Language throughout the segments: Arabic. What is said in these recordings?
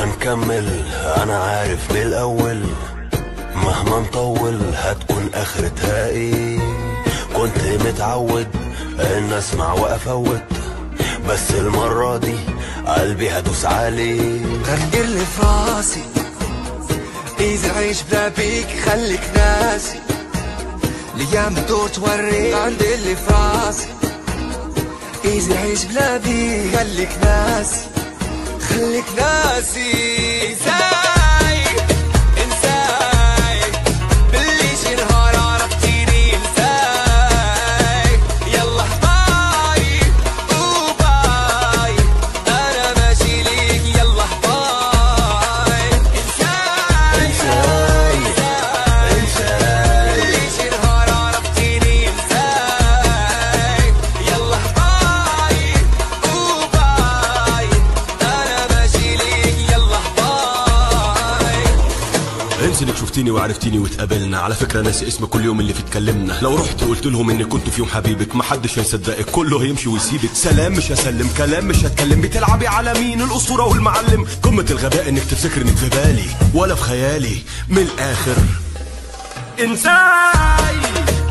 هنكمل. أنا عارف من الأول مهما نطول هتكون اخرتها إيه كنت متعود إن أسمع وأفوت بس المرة دي قلبي هدوس عليه غير اللي في راسي إذا عيش بلا بيك خليك ناسي. الأيام تدور توريك عندي اللي في راسي إذا عيش بلا بيك خليك ناسي. خليك ناسي. انك شفتيني وعرفتيني واتقابلنا. على فكرة ناسي اسم كل يوم اللي فيه اتكلمنا. لو رحت قلت لهم إني كنت في يوم حبيبك محدش هيصدقك كله هيمشي ويسيبك. سلام مش هسلم. كلام مش هتكلم. بتلعبي على مين؟ الأسطورة والمعلم. قمة الغباء إنك تفتكر انك في بالي ولا في خيالي. من الآخر. إنساي!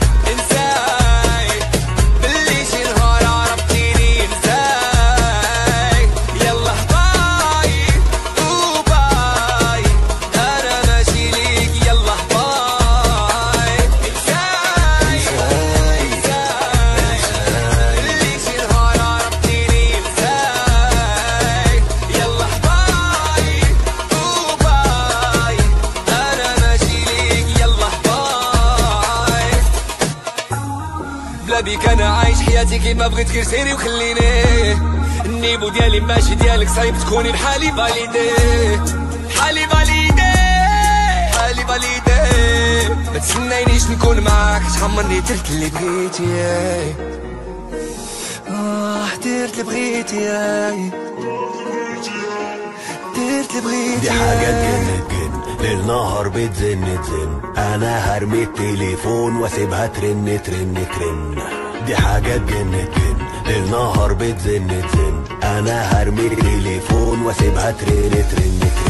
بلا بيك أنا عايش حياتي كيما بغيت غير سيري وخليني. ال niveau ديالي ماشي ديالك صعيب تكوني بحالي فاليدي حالي فاليدي حالي فاليدي ما تسنينيش نكون معاك تحمرني درت اللي بغيتي. آه درت اللي بغيتي. درت اللي بغيتي. دي حاجة تجن نهار بتزن تزن. أنا هرمي التليفون وأسيبها ترن ترن ترن. دي حاجة تجن تجن. ليل نهار بتزن تزن. أنا هرمي التليفون وأسيبها ترن ترن ترن.